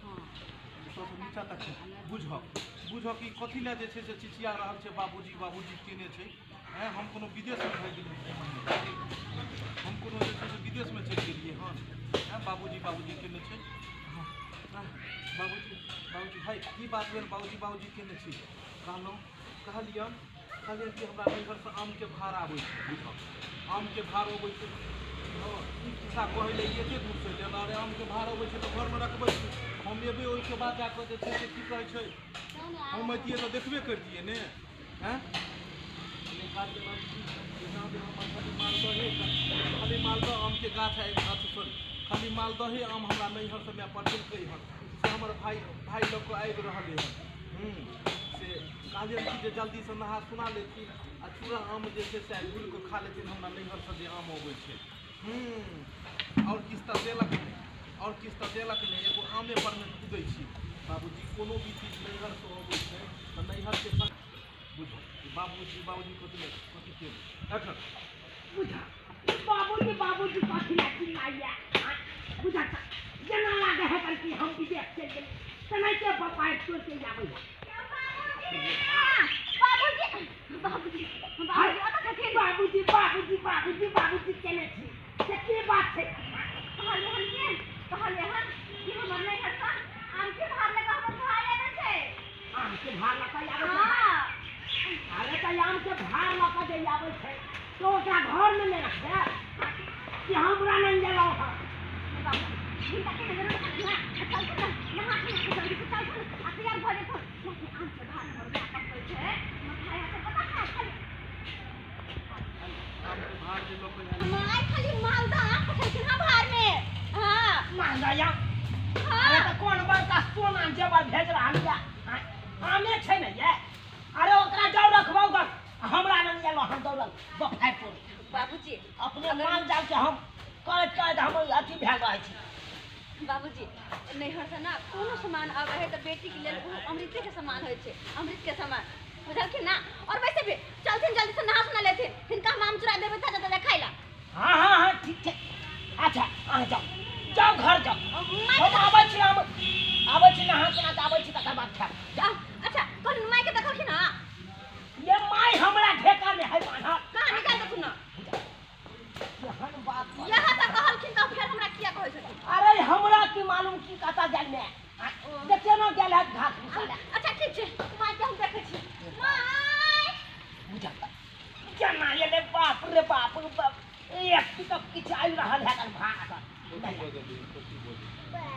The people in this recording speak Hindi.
तू ऊपरसँ नीचा कि कथी लए चिचिया रहल छै बाबूजी बाबूजी केने छै हैं हम कोनो विदेशमे भागि गेलियै हम कोनो जे छै से विदेशमे चलि हैं बाबूजी बाबूजी केने छै हँ, हँ, बाबूजी बाबूजी भाय की बात भेल बाबूजी बाबूजी केने छी कहलहुँ कहलियन कहलियन कि हमरा नैहरसँ आमके भार आबै छै बुझऽ आमके भार अबै खिस्सा कहै लए एते दूर से लेल अरे आमके भार अबै छै तऽ घरमे रखबै हम एबै ओहिके बाद जे हम अइतियै तऽ देखबे करतियै ने हमर खाली मालदहे आमके गाछ अथी सॉरी, खाली मालदहे आम हमरा नैहर से पटेलकै हन, से हमर भाय भाय लऽ कऽ आबि रहलै हन। से कहलियन कि जे जल्दी से नहा सुना लेथिन, आ चूड़ा आम जे छै से घुरि कऽ खा लेथिन, हमरा नैहर से आम अबै छै। और किछु तऽ देलक नहि और किछु तऽ देलक नहि एगो आमे पर मे कूदै छी बाबूजी कोनो भी चीज़ नैहर से अबै छै तऽ नैहर के संग बुझो बाबूजी बाबूजी कथी ले कथी के एखन बुझा बाबूजी बाबूजी कथी ला चिल्लाइया बुझा त जेना लागे है कि हम विदेश चलि गेली तेनाहिते पप्पा टोल के आबै बाबूजी बाबूजी बाबूजी बाबूजी केने छी से की बात छै आम के भार लगा आबै छै। अरे तऽ आम के भार लगा दे आबै छै। तो ओकरा घर में ले रखे कि हमरा नहीं जलाओ है आम के भार जे लोग मांगा या अरे तो कौन बड़का सोना जेवर भेज रहा है आय, आमे छै ने ये अरे ओकरा जाउ रखबौ ग हमरा नहीं जलाओ हम दौड़ल बफाइ बाबूजी अपने मान जाउ के हम करैत करैत हम अथी भए रहै छी। बाबूजी नैहर से ना कोनो सामान आवे है तो बेटी के लेल उ अमृते के सामान होइ छै अमृत के सामान। बुझलखिन ना? और वैसे भी चलथिन जल्दी से नहा सुना लेथिन हिनका हम आम चुरा देबै था जतऽ खाइ ला हाँ हाँ हाँ ठीक छै। अच्छा अहाँ जाउ। রে বাপ বাপ এই একটু কাপ কিছু আইল রাহাল হ্যাঁ